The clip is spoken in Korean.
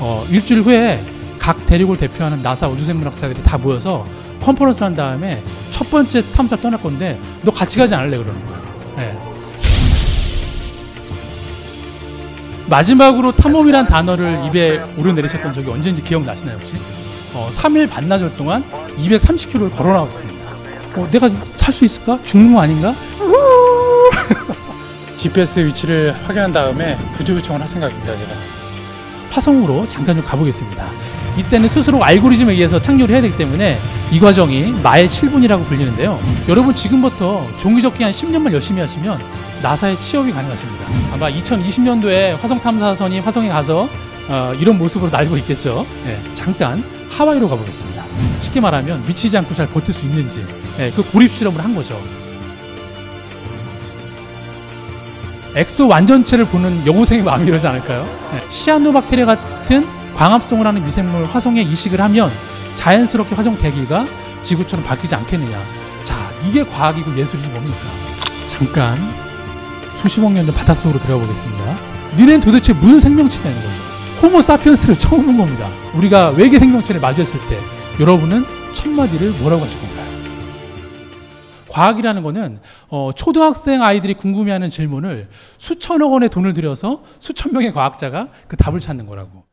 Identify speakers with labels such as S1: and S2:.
S1: 어, 일주일 후에 각 대륙을 대표하는 나사 우주생물학자들이 다 모여서 컨퍼런스 한 다음에 첫 번째 탐사 떠날 건데 너 같이 가지 않을래 그러는 거예요. 예. 마지막으로 탐험이란 단어를 입에 오르내리셨던 적이 언제인지 기억나시나요 혹시? 어, 3일 반나절 동안 230km를 걸어 나왔습니다. 어, 내가 살 수 있을까? 죽는 거 아닌가? GPS 위치를 확인한 다음에 구조 요청을 할 생각입니다. 제가 화성으로 잠깐 좀 가보겠습니다. 이때는 스스로 알고리즘에 의해서 착륙을 해야 되기 때문에 이 과정이 마의 7분이라고 불리는데요. 여러분 지금부터 종이접기 한 10년만 열심히 하시면 나사에 취업이 가능하십니다. 아마 2020년도에 화성 탐사선이 화성에 가서 어, 이런 모습으로 날고 있겠죠. 네, 잠깐 하와이로 가보겠습니다. 쉽게 말하면 미치지 않고 잘 버틸 수 있는지 네, 그 고립 실험을 한 거죠. 엑소 완전체를 보는 여고생의 마음이 이러지 않을까요? 네, 시아노박테리아 같은 광합성을 하는 미생물 화성에 이식을 하면 자연스럽게 화성 대기가 지구처럼 바뀌지 않겠느냐. 자, 이게 과학이고 예술이지 뭡니까? 잠깐 수십억 년 전 바닷 속으로 들어가 보겠습니다. 니넨 도대체 무슨 생명체냐는 거죠. 호모 사피엔스를 처음 본 겁니다. 우리가 외계 생명체를 마주했을 때 여러분은 첫 마디를 뭐라고 하실 건가요? 과학이라는 거는 어, 초등학생 아이들이 궁금해하는 질문을 수천억 원의 돈을 들여서 수천 명의 과학자가 그 답을 찾는 거라고.